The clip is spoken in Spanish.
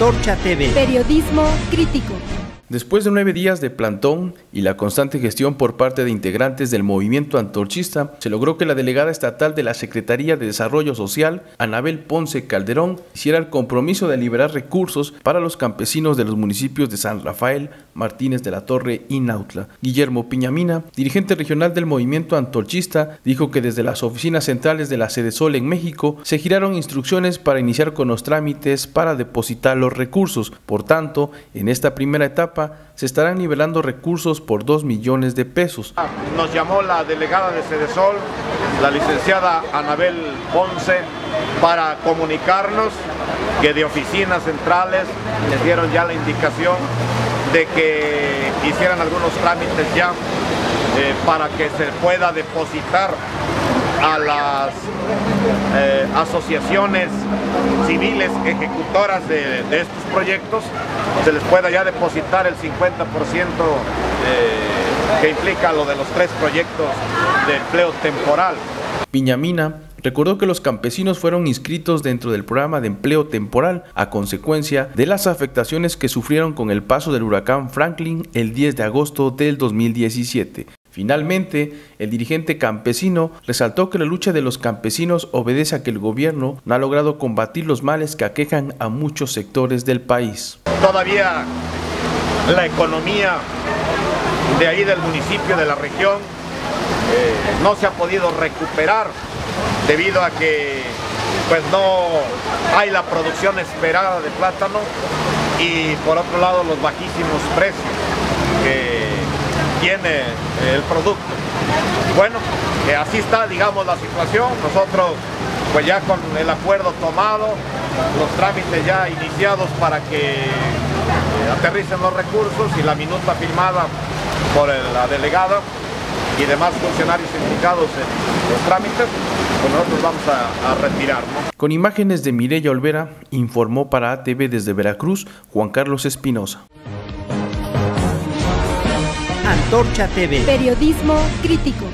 Antorcha TV. Periodismo crítico. Después de nueve días de plantón y la constante gestión por parte de integrantes del movimiento antorchista, se logró que la delegada estatal de la Secretaría de Desarrollo Social, Anabel Ponce Calderón, hiciera el compromiso de liberar recursos para los campesinos de los municipios de San Rafael, Martínez de la Torre y Nautla. Guillermo Piñamina, dirigente regional del movimiento antorchista, dijo que desde las oficinas centrales de la Sede Sol en México se giraron instrucciones para iniciar con los trámites para depositar los recursos. Por tanto, en esta primera etapa, se estarán nivelando recursos por 2 millones de pesos. Nos llamó la delegada de Cedesol, la licenciada Anabel Ponce, para comunicarnos que de oficinas centrales les dieron ya la indicación de que hicieran algunos trámites ya eh, para que se pueda depositar a las eh, asociaciones civiles ejecutoras de, estos proyectos, se les pueda ya depositar el 50% eh, que implica lo de los tres proyectos de empleo temporal. Piñamina recordó que los campesinos fueron inscritos dentro del programa de empleo temporal a consecuencia de las afectaciones que sufrieron con el paso del huracán Franklin el 10 de agosto del 2017. Finalmente, el dirigente campesino resaltó que la lucha de los campesinos obedece a que el gobierno no ha logrado combatir los males que aquejan a muchos sectores del país. Todavía la economía de ahí del municipio, de la región, eh, no se ha podido recuperar debido a que pues no hay la producción esperada de plátano y por otro lado los bajísimos precios que tiene el producto. Bueno, que así está, digamos, la situación. Nosotros, pues ya con el acuerdo tomado, los trámites ya iniciados para que eh, aterricen los recursos y la minuta firmada por la delegada y demás funcionarios implicados en los trámites, pues nosotros vamos a, retirar. Con imágenes de Mireya Olvera, informó para ATV desde Veracruz Juan Carlos Espinosa. Antorcha TV. Periodismo crítico.